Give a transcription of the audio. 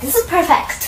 This is perfect.